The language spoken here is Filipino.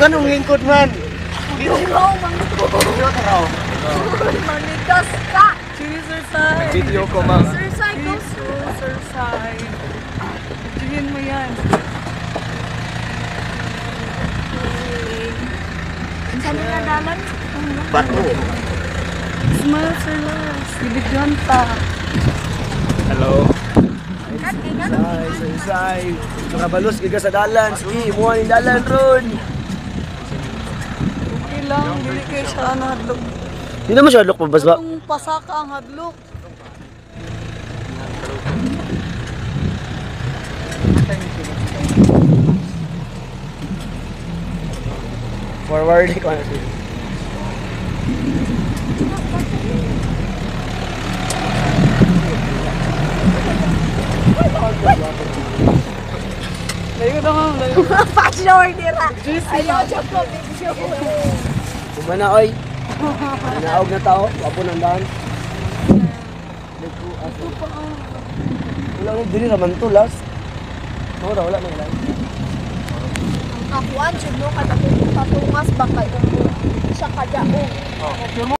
ganong lingkod man. Ikaw, mangko. Manigas ka. Exercise. Video ko, ma'am. Exercise ko. Exercise. Tingin mo yan. Saan nga dalan? Bato. Smile, Sir Lars. Bibigyan pa. Hello. Say, say, say. Nakabalos ka sa dalan. Sige, muha yung dalan ron. Okay lang. Dili kayo siya ang hadlok. Hindi naman siya look pabas ba? Kung pasaka ang hadlok. Forward ko na siya. Layo na ma'am. Layo. Fashion nira. Ayaw, joke ko. Picture ko. Kumana, oy. Naog na tao. Wapo ng daan. Wala na, dili naman to last. Wala, wala na wala. Ang kakuan, siya no, kada ko patungas baka yung siya kadaong.